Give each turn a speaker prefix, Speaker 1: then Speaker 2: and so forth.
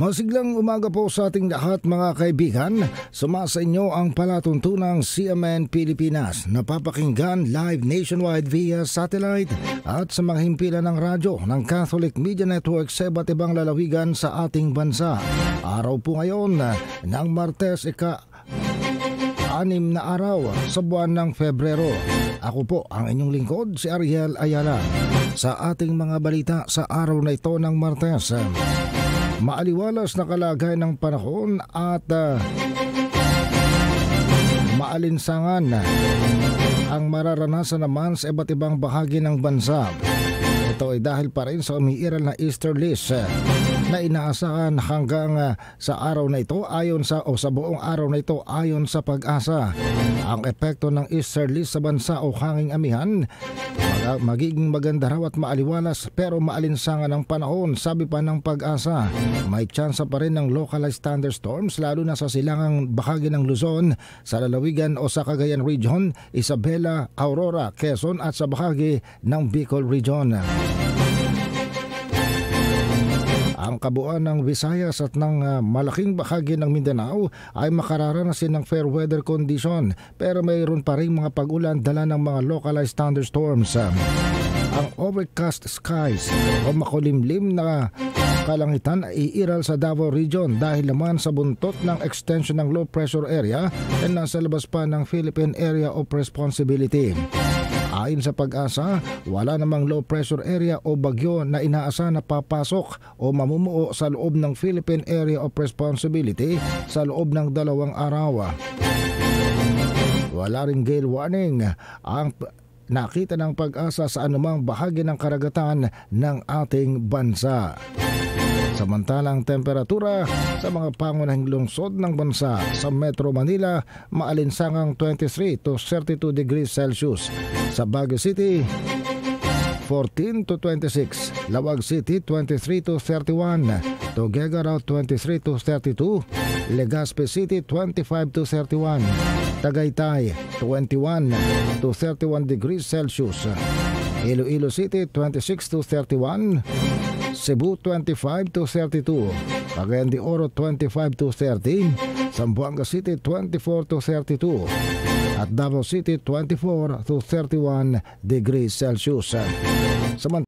Speaker 1: Masiglang umaga po sa ating lahat mga kaibigan. Sumasa inyo ang palatuntunang CMN Pilipinas. Napapakinggan live nationwide via satellite at sa mga himpilan ng radyo ng Catholic Media Network sa iba't ibang lalawigan sa ating bansa. Araw po ngayon ng Martes ika anim na araw sa buwan ng Pebrero. Ako po ang inyong lingkod si Ariel Ayala. Sa ating mga balita sa araw na ito ng Martes maaliwalas na kalagay ng panahon at uh, maalinsangan ang mararanasan naman sa iba't ibang bahagi ng bansa. Ito ay dahil pa rin sa umiiral na Easterlies na inaasahan hanggang uh, sa araw na ito ayon sa o sa buong araw na ito ayon sa pag-asa. Ang epekto ng Easterlies sa bansa o hanging amihan magiging maganda raw at maaliwalas pero maalinsangan ang panahon sabi pa ng pag-asa. May tsansa pa rin ng localized thunderstorms lalo na sa silangang bahagi ng Luzon, sa lalawigan o sa Cagayan Region, Isabela, Aurora, Quezon at sa bahagi ng Bicol Region. Ang kabuuan ng Visayas at ng uh, malaking bahagi ng Mindanao ay makararanasin ng fair weather condition pero mayroon pa rin mga pag-ulan dala ng mga localized thunderstorms. Ang overcast skies o makulimlim na kalangitan ay iiral sa Davao Region dahil naman sa buntot ng extension ng low pressure area na nasa labas pa ng Philippine Area of Responsibility. Ayon sa pag-asa, wala namang low pressure area o bagyo na inaasa na papasok o mamumuo sa loob ng Philippine Area of Responsibility sa loob ng dalawang araw. Wala ring gale warning ang nakita ng pag-asa sa anumang bahagi ng karagatan ng ating bansa. Samantalang temperatura sa mga pangunahing lungsod ng bansa sa Metro Manila maalinsangang 23 to 32 degrees Celsius. Sa Baguio City, 14 to 26, Lawag City 23 to 31, Tuguegarao 23 to 32, Legazpi City 25 to 31, Tagaytay 21 to 31 degrees Celsius, Iloilo City 26 to 31, Cebu 25 to 32, Cagayan de Oro 25 to 30, Zamboanga City 24 to 32, at Davao City 24 to 31 degrees Celsius. Samantala